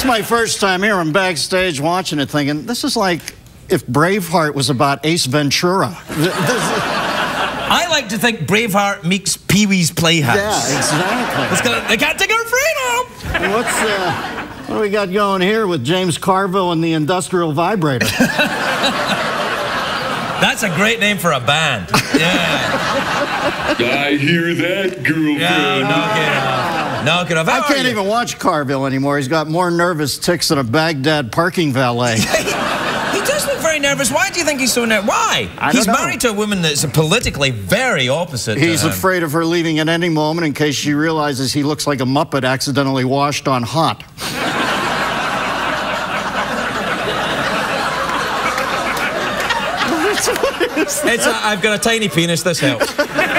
This is my first time here. I'm backstage watching it thinking, this is like if Braveheart was about Ace Ventura. I like to think Braveheart meets Pee Wee's Playhouse. Yeah, exactly. It's gonna, they can't take our freedom! What's, uh, what do we got going here with James Carville and the Industrial Vibrator? That's a great name for a band. Yeah. I hear that, girlfriend. No, knock it off. Off. I can't even watch Carville anymore. He's got more nervous ticks than a Baghdad parking valet. He does look very nervous. Why do you think he's so nervous? Why? I he's married to a woman that's politically very opposite. He's afraid of her leaving at any moment in case she realizes he looks like a Muppet accidentally washed on hot. It's a, I've got a tiny penis. This helps.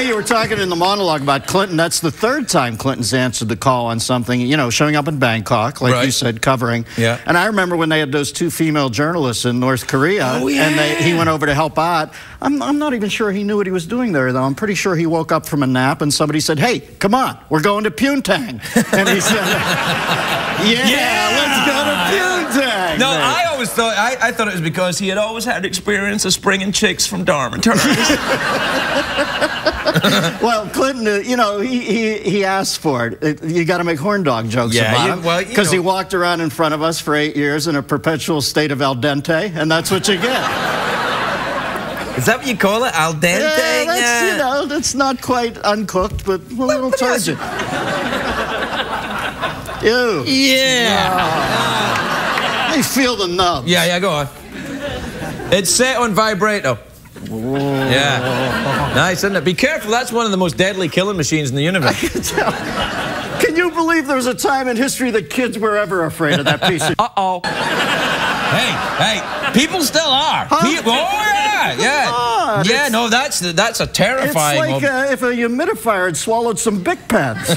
Hey, you were talking in the monologue about Clinton. That's the third time Clinton's answered the call on something, you know, showing up in Bangkok, like you said, covering. Yeah. And I remember when they had those two female journalists in North Korea, Oh, and they, he went over to help out. I'm, I'm not even sure he knew what he was doing there, though. I'm pretty sure he woke up from a nap and somebody said, Hey, come on, we're going to Pyongyang. And he said, Yeah, Yeah. let's go to Pyongyang. No, man." I always thought I, I thought it was because he had always had experience of springing chicks from dormitories. Well, Clinton, uh, you know, he, he, he asked for it. It- you got to make horn dog jokes Yeah, about you- him. well, Because he walked around in front of us for eight years in a perpetual state of al dente, and that's what you get. Is that what you call it? Al dente? yeah, that's, you know, that's not quite uncooked, but a little but turgid. Ew. Yeah. I feel the nubs. Yeah, yeah, go on. It's set on vibrato. Yeah. Nice, isn't it? Be careful, that's one of the most deadly killing machines in the universe. Can you believe there was a time in history that kids were ever afraid of that piece of Uh-oh. Hey, hey, people still are. Pe- oh, yeah, yeah. on, Yeah, no, that's that's a terrifying... It's like uh, if a humidifier had swallowed some Bic pens.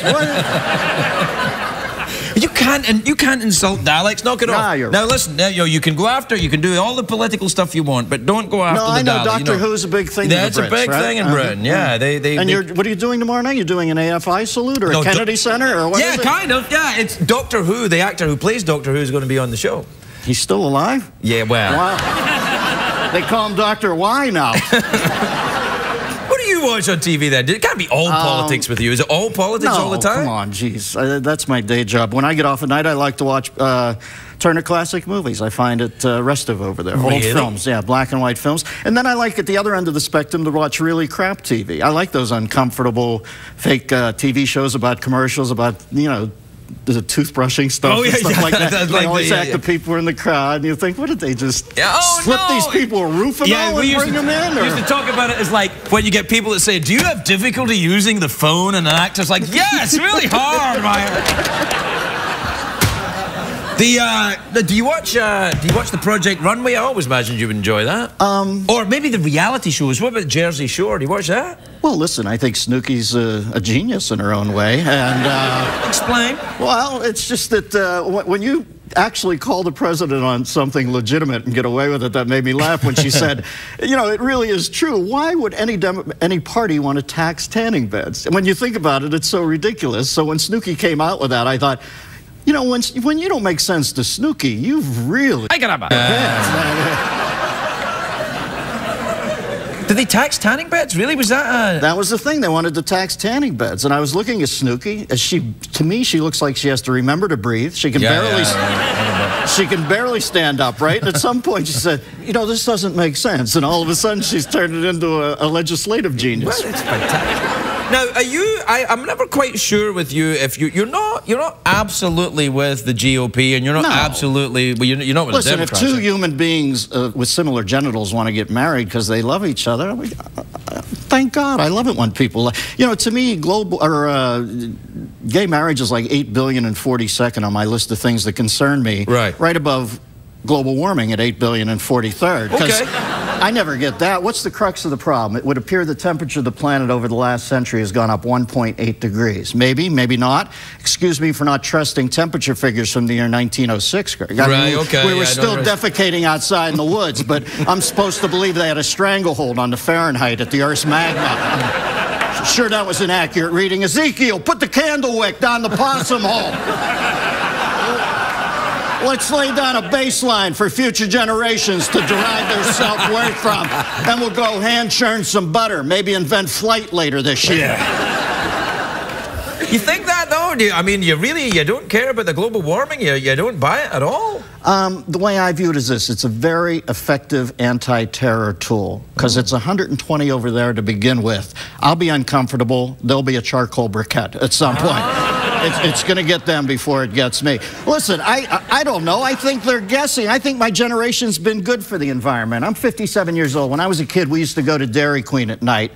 Can't and you can't insult Daleks. Knock it Nah, off. you're now listen, now, you, you can go after, you can do all the political stuff you want, but don't go after No, the I know Daleks. you Doctor Who's a big thing. That's a big right? thing in Uh-huh. Britain. Yeah, they they. And they- you're what are you doing tomorrow night? You're doing an AFI salute or a Kennedy Center or what? yeah, kind of. Yeah, it's Doctor Who. The actor who plays Doctor Who is going to be on the show. He's still alive? Yeah, well. Wow. they call him Doctor Y now. What do you watch on TV then? It can't be all politics with you. Is it all politics Um, no, all the time? come on, jeez. Uh, that's my day job. When I get off at night, I like to watch uh, Turner Classic Movies. I find it uh, restive over there. Really? Old films, yeah, black and white films. And then I like at the other end of the spectrum to watch really crap TV. I like those uncomfortable fake uh, TV shows about commercials about, you know, the toothbrushing stuff Oh, and stuff yeah, like that. they like always the- act yeah. the people in the crowd, and you think, what did they just Yeah, oh, slip no. these people a Yeah, and we used bring to, them in? we used to talk about it as like when you get people that say, "Do you have difficulty using the phone?" and an actor's like, "Yeah, it's really hard." my-" The uh, do you watch uh, do you watch the Project Runway? I always imagined you would enjoy that. Um, or maybe the reality shows. What about Jersey Shore? Do you watch that? Well, listen, I think Snooki's a, a genius in her own way, and uh, Explain. well, it's just that uh, when you actually call the president on something legitimate and get away with it, that made me laugh when she said, "You know, it really is true. Why would any any party want to tax tanning beds?" And when you think about it, it's so ridiculous. So when Snooki came out with that, I thought. You know, when, when you don't make sense to Snooki, you've really. I got Did they tax tanning beds? Really? Was that? Uh... That was the thing. They wanted to tax tanning beds. And I was looking at Snooki. As she, to me, she looks like she has to remember to breathe. She can Yeah, barely, yeah, she can barely stand upright. And at some point, she said, "You know, this doesn't make sense." And all of a sudden, she's turned it into a, a legislative genius. Well, it's fantastic. Now, are you? I, I'm never quite sure with you if you you're not you're not absolutely with the GOP and you're not No. absolutely well, you're, you're not with Listen, the if two human beings uh, with similar genitals want to get married because they love each other, I mean, uh, thank God. I love it when people, you know, to me, global or uh, gay marriage is like eight billion and forty second on my list of things that concern me. Right. Right above global warming at eight billion and forty third. Okay. I never get that. What's the crux of the problem? It would appear the temperature of the planet over the last century has gone up 1.8 degrees. Maybe, maybe not. Excuse me for not trusting temperature figures from the year 1906. I mean, Right, okay, We were yeah, still defecating outside in the woods, but I'm supposed to believe they had a stranglehold on the Fahrenheit at the Earth's magma. Sure, that was an accurate reading. Ezekiel, put the candle wick down the possum hole. Let's lay down a baseline for future generations to derive their self-worth from. Then we'll go hand churn some butter, maybe invent flight later this year. You think that though? Do you, I mean, you really you don't care about the global warming? You, you don't buy it at all? Um, the way I view it is this it's a very effective anti terror tool because it's 120 over there to begin with. I'll be uncomfortable. There'll be a charcoal briquette at some point. It's, it's going to get them before it gets me. Listen, I, I, don't know. I think they're guessing. I think my generation's been good for the environment. I'm 57 years old. When I was a kid, we used to go to Dairy Queen at night.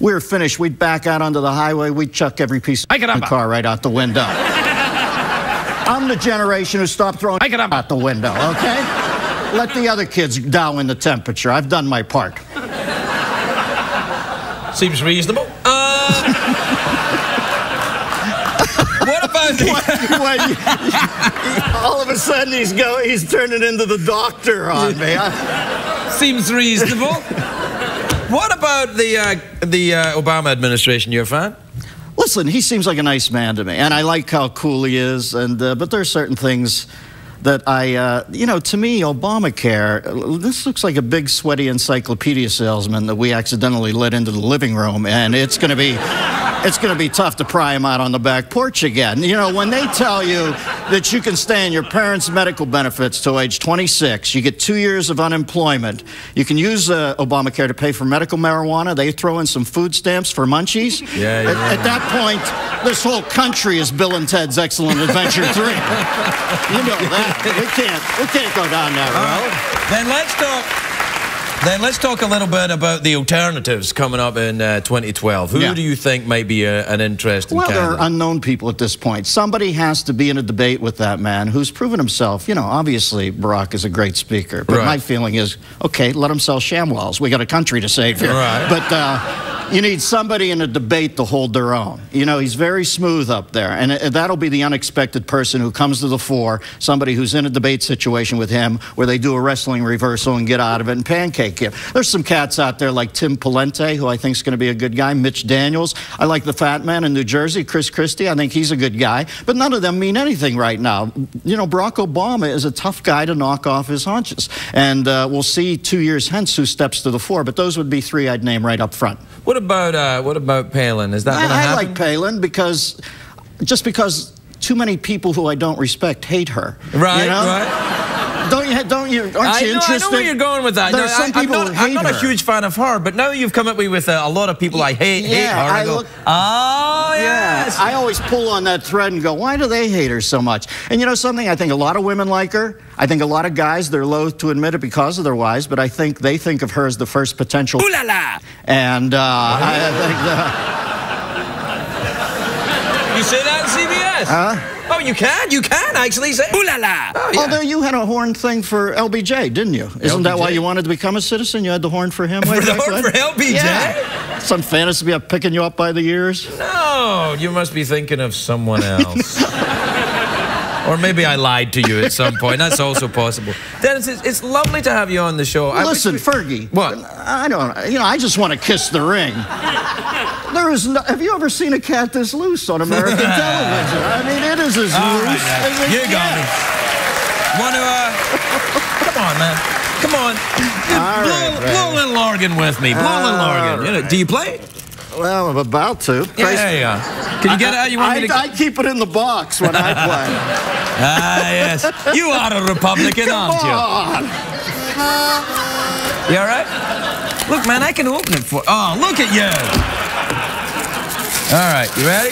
We were finished. We'd back out onto the highway. We'd chuck every piece of caramba. car right out the window. I'm the generation who stopped throwing out the window, okay? Let the other kids dial in the temperature. I've done my part. Seems reasonable. Uh, the, When you- all of a sudden he's going, he's turning into the doctor on me. I- seems reasonable? What about the uh, the uh, Obama administration? You a fan? listen, he seems like a nice man to me, and I like how cool he is. And uh, but there are certain things that I, uh, you know, to me, Obamacare. uh, This looks like a big sweaty encyclopedia salesman that we accidentally let into the living room, and it's going to be. It's going to be tough to pry him out on the back porch again. You know, when they tell you that you can stay on your parents' medical benefits till age 26, you get two years of unemployment, you can use uh, Obamacare to pay for medical marijuana, they throw in some food stamps for munchies. Yeah, At, yeah. at that point, this whole country is Bill and Ted's Excellent Adventure 3. you know that. We can't, we can't go down that road. Then let's talk. Then let's talk a little bit about the alternatives coming up in uh, 2012. Who Yeah. do you think might be a, an interesting Well, there are unknown people at this point. Somebody has to be in a debate with that man who's proven himself. You know, obviously, Barack is a great speaker. But Right. my feeling is, okay, let him sell ShamWows. We got a country to save here. Right. But uh, you need somebody in a debate to hold their own. You know, he's very smooth up there. And uh, that'll be the unexpected person who comes to the fore, somebody who's in a debate situation with him where they do a wrestling reversal and get out of it and pancake him. There's some cats out there like Tim Pawlenty, who I think is going to be a good guy, Mitch Daniels. I like the fat man in New Jersey, Chris Christie. I think he's a good guy. But none of them mean anything right now. You know, Barack Obama is a tough guy to knock off his haunches. And uh, we'll see two years hence who steps to the fore. But those would be three I'd name right up front. What about uh, what about Palin? Is that to I, I happen? like Palin because just because too many people who I don't respect hate her. right, you know? right. Don't you? Don't you? Aren't I you know, I interested? know where you're going with that. There No, are some I, people who not, I'm hate not a huge fan of her, but now you've come at me with a, a lot of people I hate, hate Yeah, her. I go, look- oh, Yeah, yes. I always pull on that thread and go, why do they hate her so much? And you know something? I think a lot of women like her. I think a lot of guys, they're loath to admit it because of their wives, but I think they think of her as the first potential. Ooh la la. And uh, I think the, You say that in CBS? Huh? You can? You can actually say ooh la la. Oh, yeah. Although you had a horn thing for LBJ, didn't you? Isn't that why you wanted to become a citizen? You had the horn for him? way For the horn when? for LBJ? Yeah. Some fantasy of picking you up by the ears? No, you must be thinking of someone else. or maybe I lied to you at some point. That's also possible. Dennis, it's, it's lovely to have you on the show. I Listen, we- Fergie. What? I don't. You know, I just want to kiss the ring. There is. No, have you ever seen a cat this loose on American television? I mean, it is as All loose right, as it You got me. Want to, uh, come on, man. Come on. All blow, right, blow a little organ with me. Blow a little organ. You know, do you play? Well, I'm about to. Yeah, yeah. Can you get it out? You want I, me to? I keep it in the box when I play. Ah, yes. You are a Republican, Come aren't you? on. You all right? Look, man, I can open it for. Oh, look at you. All right, you ready?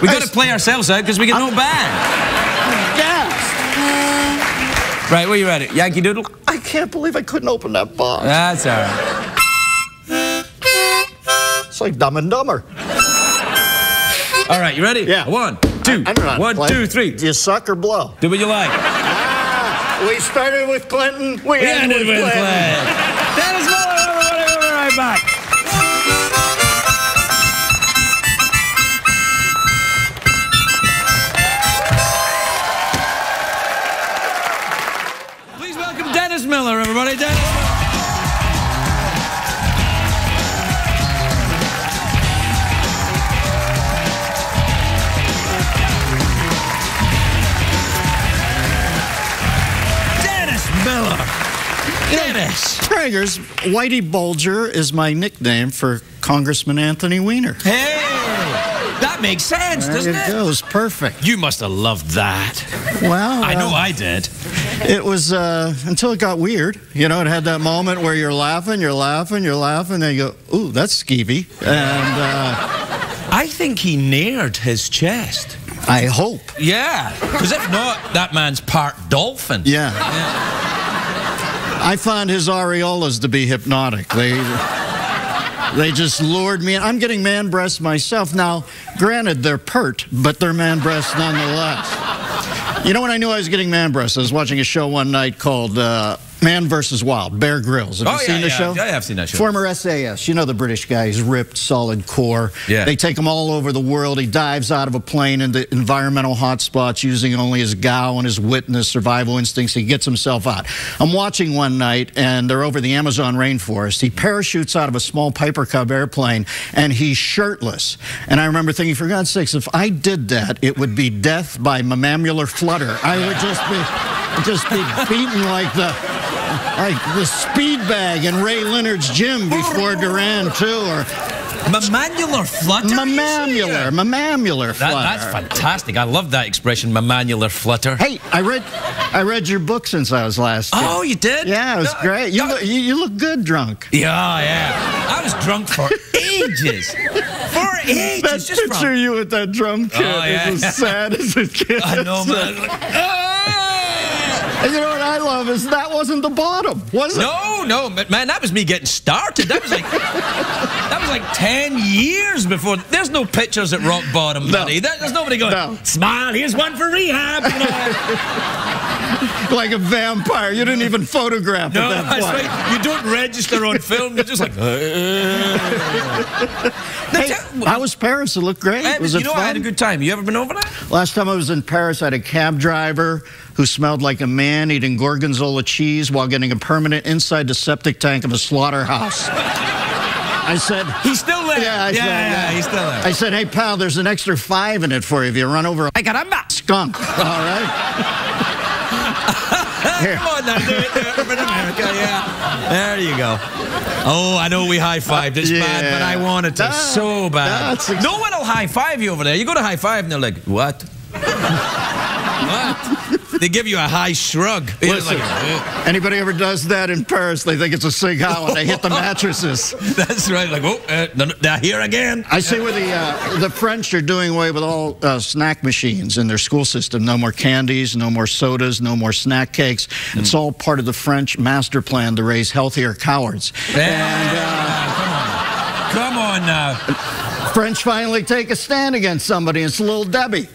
We got to play ourselves out because we get no band. Gas. Right, where you ready? Yankee Doodle? I can't believe I couldn't open that box. That's all right. It's like Dumb and Dumber. All right, you ready? Yeah. One, two, I don't know how to one, two, three. Do you suck or blow? Do what you like. Ah, we started with Clinton. We, We ended ended with Clinton. Dennis Miller, everybody, Traegers, Whitey Bulger is my nickname for Congressman Anthony Weiner. Hey, that makes sense, There doesn't it it? goes. Perfect. You must have loved that. Well, I know uh, I did. It was uh, until it got weird. You know, it had that moment where you're laughing, you're laughing, you're laughing, and you go, ooh, that's skeevy. And uh, I think he nared his chest. I hope. Yeah, because if not, that man's part dolphin. Yeah. I found his areolas to be hypnotic. They they just lured me. I'm getting man breasts myself. Now, granted, they're pert, but they're man breasts nonetheless. You know when I knew I was getting man breasts? I was watching a show one night called uh, Man versus Wild, Bear Grylls. Have Oh, you yeah, seen the yeah. show? Yeah, I have seen that show. Former SAS. You know the British guy. He's ripped, solid core. Yeah. They take him all over the world. He dives out of a plane into environmental hotspots using only his gow and his wit and his survival instincts. He gets himself out. I'm watching one night, and they're over the Amazon rainforest. He parachutes out of a small Piper Cub airplane, and he's shirtless. And I remember thinking, for God's sakes, if I did that, it would be death by mammamular flutter. I would just be, just be beaten like the like the speed bag in Ray Leonard's gym before Duran too, or Mammanular flutter? say? mammamular, mammamular That, flutter. that's fantastic. I love that expression, mammanular flutter. Hey, I read, I read your book since I was last. here. Oh, you did? yeah, it was No, great. You no- look, you, you look good drunk. Yeah, yeah. I was drunk for ages. For ages. That just picture from- you with that drum kit Oh, yeah. is as sad as it gets. I know, man. Ah, And you know what I love is that wasn't the bottom, was it? No, no, but man, that was me getting started. That was like that was like ten years before. There's no pictures at rock bottom, buddy. There- There's nobody going. No. Smile. Here's one for rehab. You know? Like a vampire. You didn't even photograph no, at that that's point. right. You don't register on film. You're just like. Uh. Now, Hey, tell- how was Paris? It looked great. Hey, was you it know, fun? I had a good time. You ever been over there? Last time I was in Paris, I had a cab driver who smelled like a man eating gorgonzola cheese while getting a permanent inside the septic tank of a slaughterhouse. I said, He's still there. Yeah, I yeah, said, yeah, yeah. he's still there. I said, hey pal, there's an extra five in it for you if you run over a Hey, caramba! skunk. All right. Come on now, do it, do it. We're in America, yeah. There you go. Oh, I know we high fived. It's bad, but I wanted to so bad. no one will high five you over there. You go to high five and they're like, what? what? They give you a high shrug. Listen, like, "Uh." anybody ever does that in Paris, they think it's a sig and they hit the mattresses. That's right. Like, oh, uh, they're here again. I see where the uh, the French are doing away with all uh, snack machines in their school system. No more candies, no more sodas, no more snack cakes. It's all part of the French master plan to raise healthier cowards. Yeah, come on. Come on now. French finally take a stand against somebody. It's Little Debbie.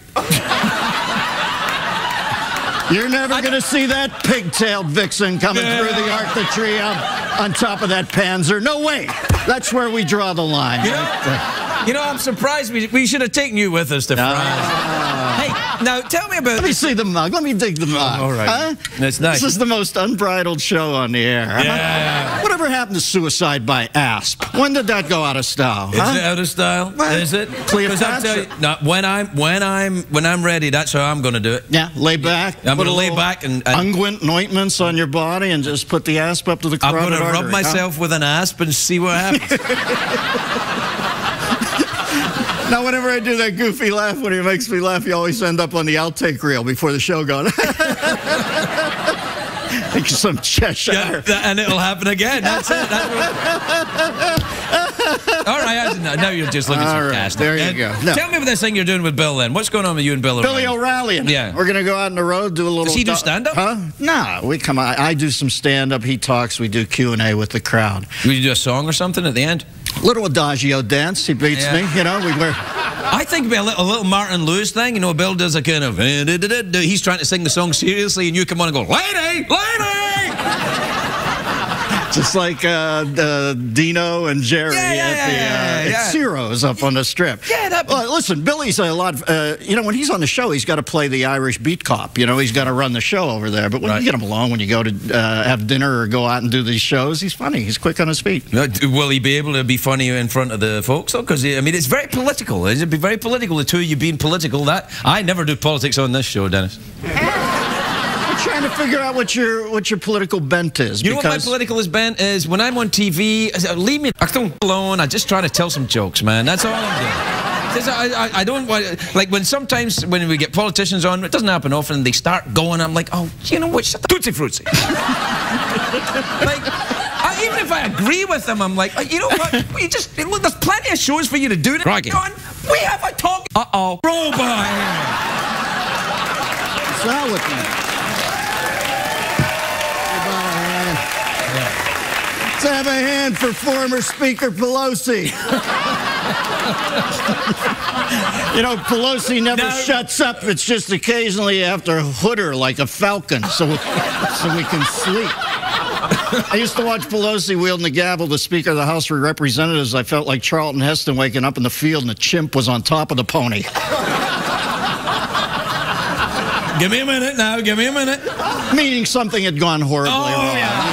You're never going to see that pig-tailed vixen coming through the Arc de Triomphe on top of that Panzer. No way. That's where we draw the line. You know, you know I'm surprised we, we should have taken you with us to ah. France. Hey, now tell me about Let me this. see the mug. Let me dig the mug. all right. Huh? That's nice. This is the most unbridled show on the air. huh? Yeah. Whatever happened to suicide by asp? When did that go out of style? Is it out of style? What? Is it? 'Cause I'll you, no, when I'm when I'm when I'm ready, that's how I'm going to do it. Yeah, lay back. I'm gonna lay back and- and- unguent and ointments on your body and just put the asp up to the I'm going to rub artery, huh? myself with an asp and see what happens. Now, whenever I do that goofy laugh, when he makes me laugh, you always end up on the outtake reel before the show going. like some Cheshire. Yeah, and it'll happen again. That's it. That's what- All right, I didn't know. now you're just looking All right, there you go. No. Tell me about this thing you're doing with Bill. Then what's going on with you and Bill? Billy O'Reilly? Yeah. We're going to go out on the road, do a little. Does he do do- stand-up? Huh? Nah, we come out. I do some stand-up. He talks. We do Q&A with the crowd. Will you do a song or something at the end? Little adagio dance. He beats Yeah. me. You know, we wear. I think it'd be a little, a little Martin Lewis thing. You know, Bill does a kind of. eh. He's trying to sing the song seriously, and you come on and go, lady, lady. Just like uh, uh, Dino and Jerry Yeah, yeah, at the yeah, uh, yeah, yeah. at Ciro's up on the strip. Yeah, that- Well, listen, Billy's a lot. Of, uh, you know, when he's on the show, he's got to play the Irish beat cop. You know, he's got to run the show over there. But when Right. you get him along, when you go to uh, have dinner or go out and do these shows, he's funny. He's quick on his feet. Uh, Will he be able to be funny in front of the folks though? Because I mean, it's very political. It'd be very political. The two of you being political. That I never do politics on this show, Dennis. Trying to figure out what your what your political bent is. You know what my political is bent is when I'm on TV, leave me alone. I'm just trying to tell some jokes, man. That's all I'm doing. I, I, I don't want like when sometimes when we get politicians on, it doesn't happen often. They start going. I'm like, oh, you know what? Shut the Tootsie Fruitsy. like, I, even if I agree with them, I'm like, you know what? We just look, there's plenty of shows for you to do. On, we have a talk. Uh oh, robot. What's wrong with me? Have a hand for former Speaker Pelosi. you know, Pelosi never No. shuts up. It's just occasionally after have to hood her like a falcon so, so we can sleep. I used to watch Pelosi wielding the gavel to Speaker of the House of Representatives. I felt like Charlton Heston waking up in the field and the chimp was on top of the pony. Give me a minute now. Give me a minute. Meaning something had gone horribly Oh, wrong. yeah.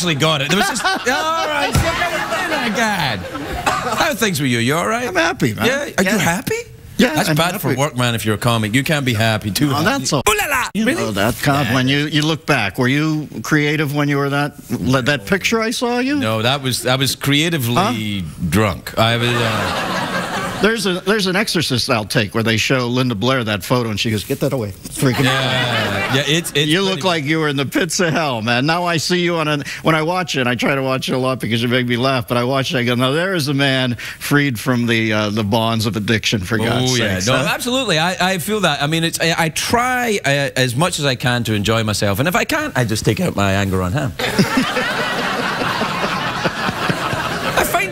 I actually got it. There was just all right. Oh, God. How are things with you? You all right? I'm happy, man. Yeah. Are you happy? Yeah, That's I'm bad for happy. work, man. If you're a comic, you can't be happy too. Oh, that's all. Ooh la la. You Really? know that, Cobb, when you, you look back, were you creative when you were that that picture I saw you? No, that was I was creatively drunk. I was. Uh, There's a there's an Exorcist I'll take where they show Linda Blair that photo and she goes, "Get that away!" Freaking. yeah, yeah. It's, it's You look like you were in the pits of hell, man. Now I see you on a. When I watch it, I try to watch it a lot because you make me laugh. But I watch it, I go, "Now there is a man freed from the uh, the bonds of addiction." For God's sake. Oh yeah, sakes, no, huh? absolutely. I, I feel that. I mean, it's I, I try uh, as much as I can to enjoy myself, and if I can't, I just take out my anger on him.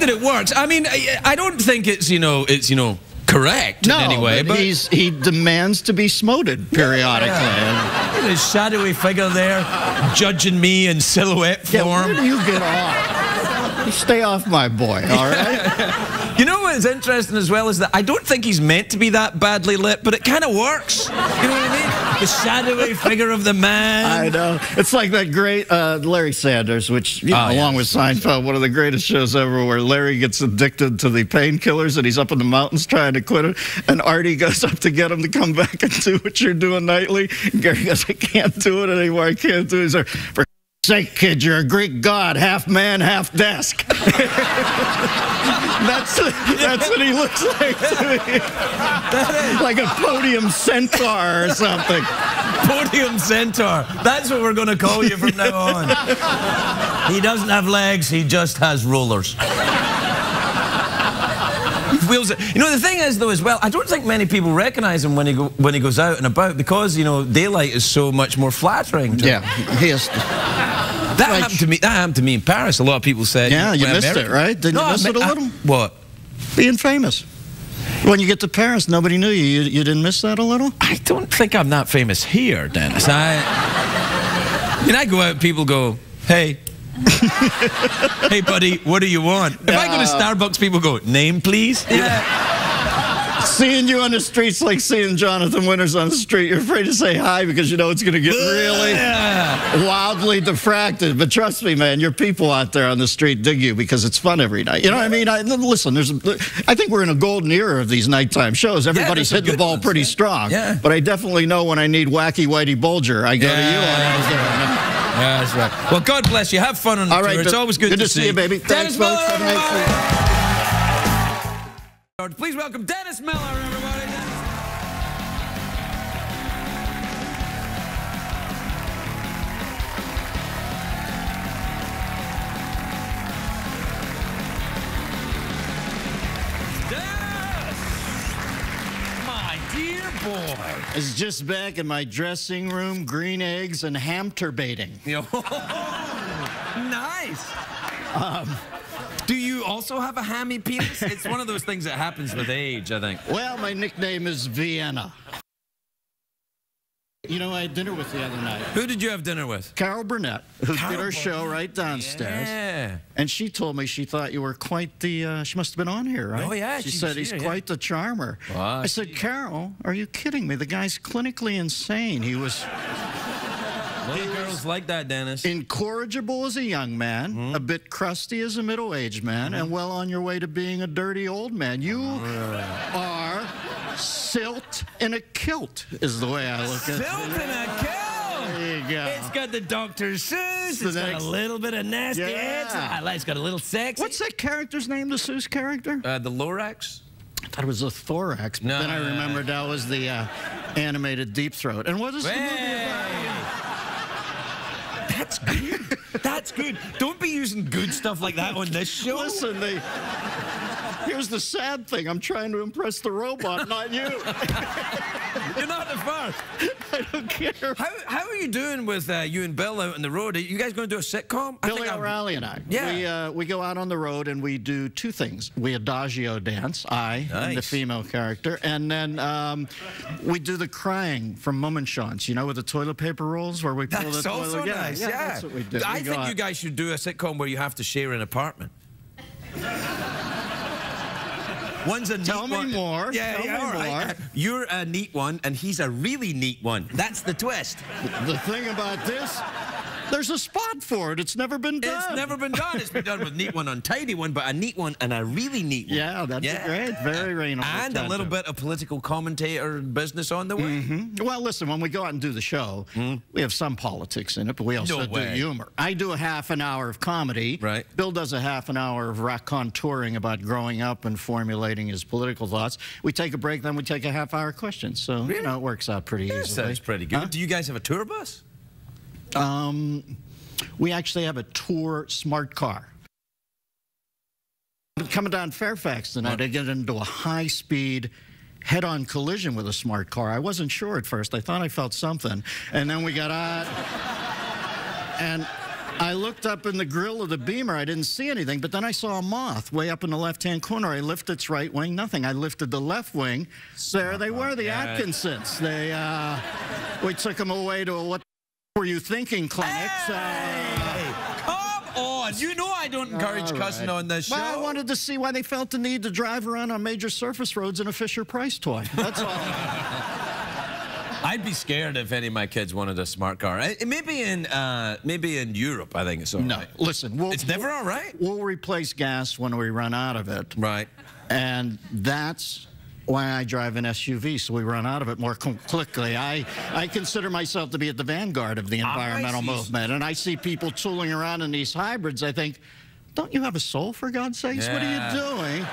That it works. I mean, I, don't think it's you know it's you know correct no, in any way, but, but, he's he demands to be smoted periodically. Look at his shadowy figure there, judging me in silhouette Yeah, where form. do you get off? Stay off my boy, all right? What's interesting as well is that I don't think he's meant to be that badly lit, but it kind of works. You know what I mean? The shadowy figure of the man. I know. It's like that great uh, Larry Sanders, which, you know, Oh, yeah. along with Seinfeld, one of the greatest shows ever, where Larry gets addicted to the painkillers and he's up in the mountains trying to quit it. And Artie goes up to get him to come back and do what you're doing nightly. And Gary goes, I can't do it anymore. I can't do it. He's like, for sake, kid, you're a Greek god, half man, half desk. that's, that's what he looks like to me. like a podium centaur or something. Podium Centaur. That's what we're going to call you from now on. he doesn't have legs, he just has rollers. Wheels it. You know, the thing is, though, as well, I don't think many people recognize him when he, go, when he goes out and about because, you know, daylight is so much more flattering. To Yeah, him. he is. That like- happened to me. That happened to me in Paris. A lot of people said. Yeah, you when missed it, right? Didn't you No, miss I- it a I- little? what? being famous. When you get to Paris, nobody knew you. You, you didn't miss that a little? I don't think I'm that famous here, Dennis. I, I mean, I go out, people go, hey. hey, buddy, what do you want? If I go to Starbucks, people go, name, please? Yeah. Seeing you on the streets like seeing Jonathan Winters on the street, you're afraid to say hi because you know it's going to get really Yeah. wildly diffracted. But trust me, man, your people out there on the street dig you because it's fun every night. You know what I mean? I, listen, there's, I think we're in a golden era of these nighttime shows. Everybody's some hitting the ball ones, pretty yeah. strong. Yeah. But I definitely know when I need wacky Whitey Bulger, I go to you on Yeah. Yeah, that's right. Well, God bless you. Have fun on the All right, tour. It's always good, good to see you, baby. Thanks, folks. Have a nice everybody. Please welcome Dennis Miller, everybody. Dennis! My dear boy. Is just back in my dressing room, green eggs and ham turbating. nice. Um, also have a hammy penis? It's one of those things that happens with age, I think. Well, my nickname is Vienna. You know, I had dinner with the other night. Who did you have dinner with? Carol Burnett, who Carol did her show right downstairs. Yeah. And she told me she thought you were quite the, uh, she must have been on here, right? Oh, yeah, She she said he's here, yeah. quite the charmer. Wow, I said, Carol, are you kidding me? The guy's clinically insane. He was Little girls like that, Dennis. incorrigible as a young man, Mm-hmm. a bit crusty as a middle aged man, and well on your way to being a dirty old man. You are Silt in a kilt is the way I look at it. Silt in a you go. It's got the. Seuss. the It's got a little bit of nasty. Yeah. Like- it's got a little sex. What's that character's name, the Seuss character? uh, the Lorax? I thought it was the thorax, but No, then I remembered that was the uh, animated deep throat. And what is the movie about? That's good. That's good. Don't be using good stuff like that on this show. Listen, they, here's the sad thing. I'm trying to impress the robot, not you. You're not the first. I don't care. How, how are you doing with uh, you and Bill out on the road? Are you guys going to do a sitcom? I Billy O'Reilly and I. Yeah. We, uh, we go out on the road and we do two things. We adagio dance, I, and the female character, and then um, we do the crying from Mummenschanz, you know, with the toilet paper rolls where we pull That's the also toilet. nice. yeah, Yeah, that's what we do. I We think out. you guys should do a sitcom where you have to share an apartment. One's a neat Tell me one. more. Yeah, Tell yeah, me all right. more. You're a neat one, and he's a really neat one. That's the twist. The thing about this, there's a spot for it. It's never been done. It's never been done. It's been done with neat one, untidy one, but a neat one and a really neat one. Yeah, that's great. Very reasonable And a little bit of political commentator business on the way. Mm-hmm. Well, listen, when we go out and do the show, hmm? we have some politics in it, but we also No do humor. I do a half an hour of comedy. Right. Bill does a half an hour of racontouring about growing up and formulating his political thoughts. We take a break, then we take a half hour question. So, you know, it works out pretty That easily. sounds pretty good. Huh? Do you guys have a tour bus? Um, we actually have a tour smart car. Coming down Fairfax tonight, I get into a high speed head on collision with a smart car. I wasn't sure at first. I thought I felt something. And then we got out, and I looked up in the grill of the Beamer. I didn't see anything, but then I saw a moth way up in the left hand corner. I lifted its right wing, nothing. I lifted the left wing. There they were, the. Atkinsons. They, uh, we took them away to a what were you thinking clinics. Uh, Hey, come on. You know I don't encourage all cussing on this show. Well, I wanted to see why they felt the need to drive around on major surface roads in a Fisher Price toy. That's all. I'd be scared if any of my kids wanted a smart car. Eh, Maybe in uh, maybe in Europe, I think it's all no, right. listen, we'll, It's never all right. we'll replace gas when we run out of it. Right. And that's why I drive an SUV, so we run out of it more quickly. I, I consider myself to be at the vanguard of the environmental movement, and I see people tooling around in these hybrids. I think, don't you have a soul, for God's sakes? What are you doing?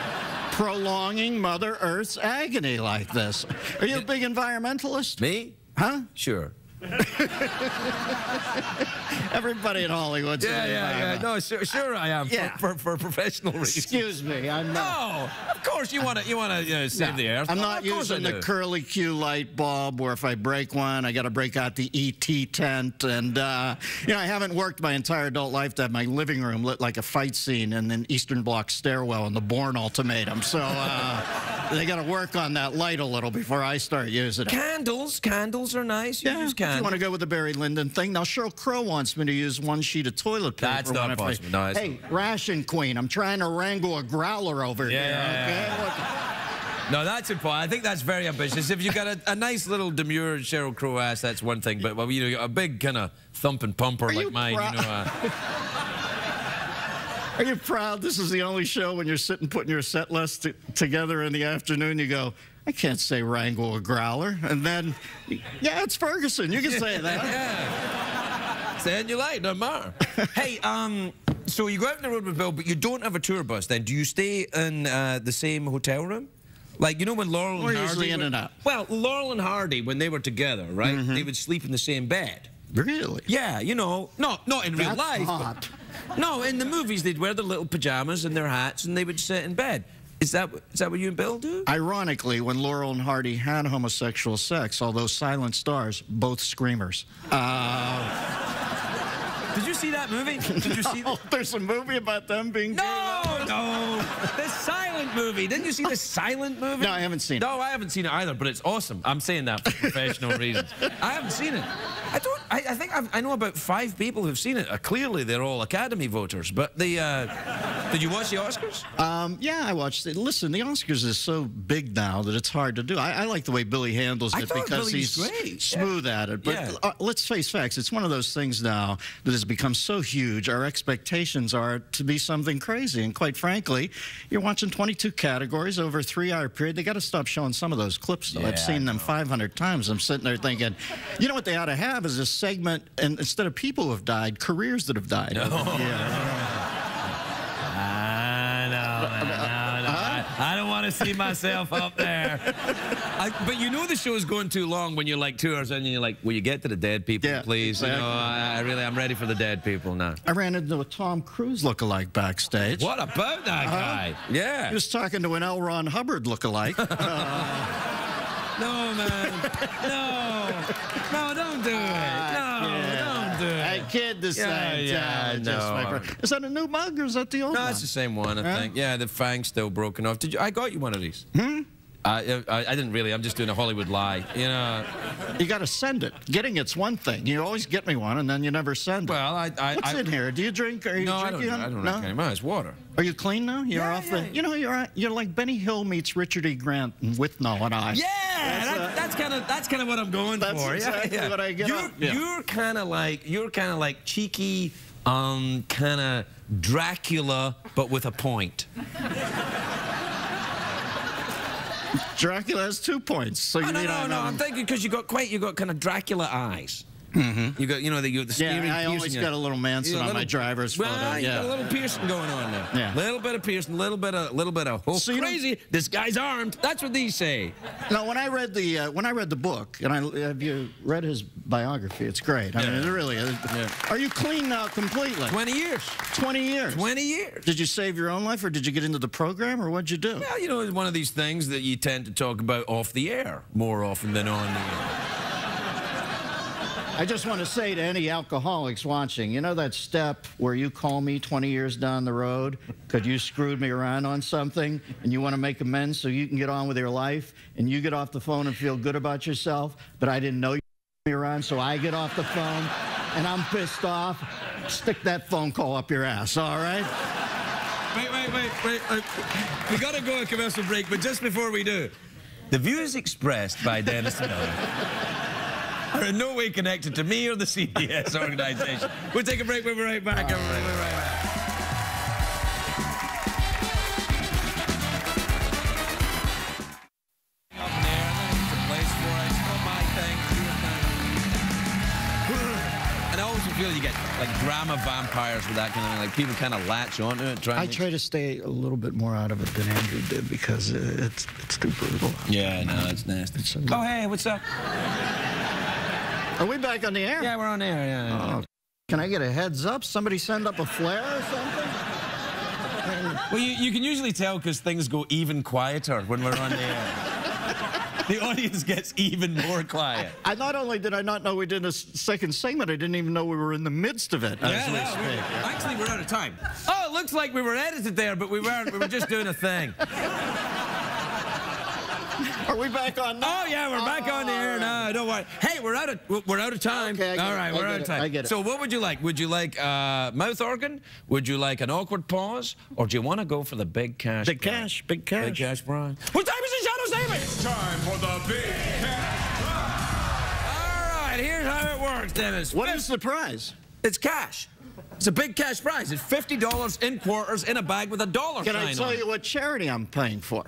Prolonging Mother Earth's agony like this. Are you a big environmentalist? Me? Huh? Sure. Everybody in Hollywood's an Yeah, yeah, yeah. No, sure, sure I am. Yeah. For, for, for professional reasons. Excuse me, I'm not. No, of course you want to you want to you know, save No, the earth. I'm Oh, not of course I using the curly Q light bulb where if I break one, I got to break out the ET tent. And, uh, you know, I haven't worked my entire adult life to have my living room lit like a fight scene in an Eastern Bloc stairwell in the Bourne Ultimatum. So uh, they got to work on that light a little before I start using it. Candles, candles are nice. You Yeah, use if you want to go with the Barry Lyndon thing. Now, Sheryl Crow wants me to use one sheet of toilet paper. That's not I- possible. No, hey, ration queen, I'm trying to wrangle a growler over Yeah, here. yeah, okay? yeah. No, that's important. I think that's very ambitious. If you've got a, a nice little demure Sheryl Crow ass, that's one thing. But well, you know, a big kind of thump thumping pumper like you mine, you know. Uh, Are you proud this is the only show when you're sitting putting your set list together in the afternoon? You go, I can't say wrangle a growler. And then, yeah, it's Ferguson. You can say that. yeah. Saying you like, no matter. hey, um, so you go out on the road with Bill, but you don't have a tour bus. Then do you stay in uh, the same hotel room? Like you know when Laurel We're and Hardy usually in were- and out. Well, Laurel and Hardy when they were together, right? Mm-hmm. They would sleep in the same bed. Really? Yeah, you know, no, not in real That's life. but- hot. No, in the movies they'd wear their little pajamas and their hats and they would sit in bed. Is that is that what you and Bill do? Ironically, when Laurel and Hardy had homosexual sex, although silent stars, both screamers. Did you see that movie? Did you see Oh, that? there's a movie about them being No, no, the silent movie. Didn't you see the silent movie? No, I haven't seen it. No, I haven't seen it either, but it's awesome. I'm saying that for professional reasons. I haven't seen it. I don't. I, I think I've, I know about five people who've seen it. Uh, clearly, they're all Academy voters, but the. Uh, Did you watch the Oscars? Um, yeah, I watched it. Listen, the Oscars is so big now that it's hard to do. I, I like the way Billy handles it because Billy was he's great. smooth at it. But Yeah. uh, let's face facts. It's one of those things now that has become so huge. Our expectations are to be something crazy. And quite frankly, you're watching 22 categories over a three-hour period. They got to stop showing some of those clips. Though. Yeah, I've seen them 500 times. I'm sitting there thinking, you know what they ought to have is a segment, and instead of people who have died, careers that have died. Yeah. I. No, no, I, I don't want to see myself up there. I, but you know the show's going too long when you're like two hours in and you're like, will you get to the dead people, Yeah, please? You know. I, I really, I'm ready for the dead people now. I ran into a Tom Cruise lookalike backstage. What about that uh-huh. guy? Yeah. He was talking to an L. Ron Hubbard lookalike. Uh, no, man. No. No, don't do it. No, don't do I kid the Yeah, same yeah, challenges, no. my. Is that a new mug or is that the old No, one? it's the same one, I Yeah? think. Yeah, the fang's still broken off. Did you? I got you one of these. Hmm. I, I, I didn't really. I'm just doing a Hollywood lie. You know. You got to send it. Getting it's one thing. You always get me one and then you never send it. Well, I. I What's I, in here? Do you drink? Are you No, I don't. drinking? I don't no? drink anymore. It's water. Are you clean now? You're Yeah, off yeah. the. You know, you're you're like Benny Hill meets Richard E. Grant and Withnail and I. Yeah, that, that's kind of that's kind of what I'm going That's for. exactly yeah, yeah. what I get You're, yeah. you're kind of like you're kind of like cheeky, um, kind of Dracula, but with a point. Dracula has two points. So you Oh, no, mean no, no. um, I'm thinking because you got quite you got kind of Dracula eyes. Mm-hmm. You got you know the, you, the Yeah, steering I always got a little Manson you know, on my driver's well, photo, you yeah. got a little piercing going on there. Yeah. little bit of piercing, little bit of little bit of oh So crazy. This guy's armed. That's what these say. No, when I read the uh, when I read the book, and I have you read his biography? It's great. I mean, Yeah. it really is. Yeah. Are you clean now completely? Twenty years. 20 years. Twenty years. Did you save your own life, or did you get into the program, or what'd you do? Well, you know, it's one of these things that you tend to talk about off the air more often than on the air. I just want to say to any alcoholics watching, you know that step where you call me 20 years down the road because you screwed me around on something and you want to make amends so you can get on with your life and you get off the phone and feel good about yourself, but I didn't know you screwed me around, so I get off the phone and I'm pissed off. Stick that phone call up your ass, all right? Wait, wait, wait, wait. wait. We got to go a commercial break, but just before we do, the views expressed by Dennis Miller are in no way connected to me or the CBS organization. We'll take a break. We'll be right back. everybody. We'll be right back. Up there, there's a place for it. It's not my thing. it's your thing. And I always feel you get like drama vampires with that kind of thing. Like people kind of latch onto it. Try I try to stay a little bit more out of it than Andrew did because uh, it's it's too brutal. Yeah, no, it's nasty. It's a- Oh, hey, what's up? Are we back on the air? Yeah, we're on the air. Yeah. yeah. Oh, can I get a heads up? Somebody send up a flare or something? Well, you, you can usually tell because things go even quieter when we're on the air. the audience gets even more quiet. I not only did I not know we did a second segment, I didn't even know we were in the midst of it as Yeah, we no, speak. we're- actually, we're out of time. Oh, it looks like we were edited there, but we weren't. We were just doing a thing. Are we back on now? Oh yeah, we're back on the air now. Don't worry. Hey, we're out of we're out of time. Okay, I get All it, right, I we're get out of it, time. I get it. So, what would you like? Would you like uh, mouth organ? Would you like an awkward pause, or do you want to go for the big cash? Big prize? cash, big cash. Big cash prize. What time is it, Shadow Saving? It's time for the big cash prize. All right, here's how it works, Dennis. What is the prize? It's cash. It's a big cash prize. It's fifty dollars in quarters in a bag with a dollar Can sign I tell on you what charity I'm paying for?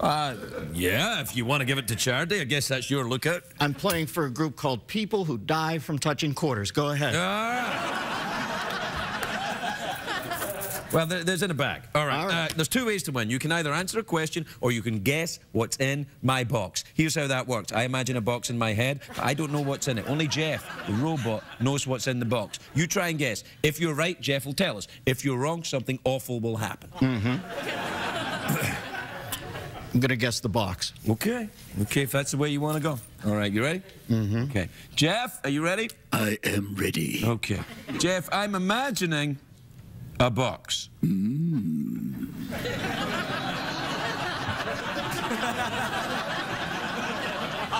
Uh, yeah, if you want to give it to charity, I guess that's your lookout. I'm playing for a group called People Who Die from Touching Quarters. Go ahead. All right. Well, there, there's in a bag. All right. All right. Uh, there's two ways to win. You can either answer a question or you can guess what's in my box. Here's how that works. I imagine a box in my head. but I don't know what's in it. Only Geoff, the robot, knows what's in the box. You try and guess. If you're right, Geoff will tell us. If you're wrong, something awful will happen. I'm going to guess the box. Okay. Okay, if that's the way you want to go. All right, you ready? Mm-hmm. Okay. Geoff, are you ready? I am ready. Okay. Geoff, I'm imagining a box.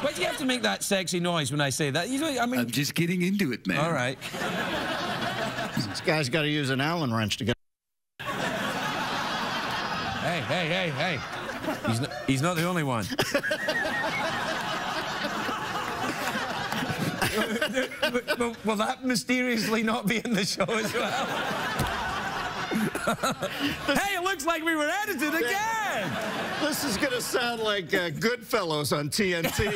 Why do you have to make that sexy noise when I say that? You know, I mean, I'm just getting into it, man. all right. This guy's got to use an Allen wrench to get. hey, hey, hey, hey. He's not, he's not the only one. will, will that mysteriously not be in the show as well? hey, it looks like we were edited again. This is going to sound like uh, Goodfellas on TNT.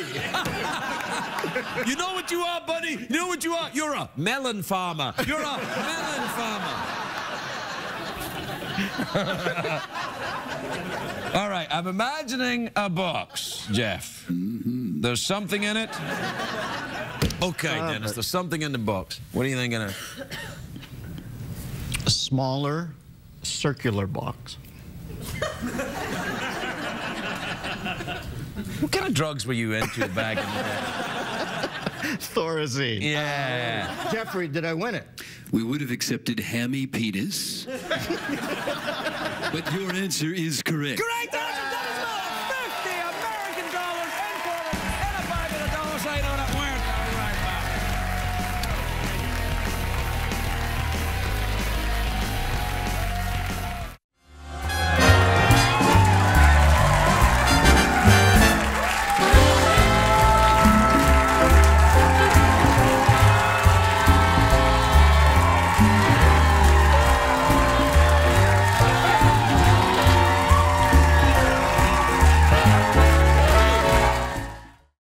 You know what you are, buddy? You know what you are? You're a melon farmer. You're a melon farmer. All right, I'm imagining a box, Geoff. There's something in it. Okay, uh, Dennis, there's something in the box. What are you thinking of? a smaller, circular box. What kind of drugs were you into back in the day? Thorazine. Yeah. Jeffrey, did I win it? We would have accepted hammy penis. but your answer is correct. Correct!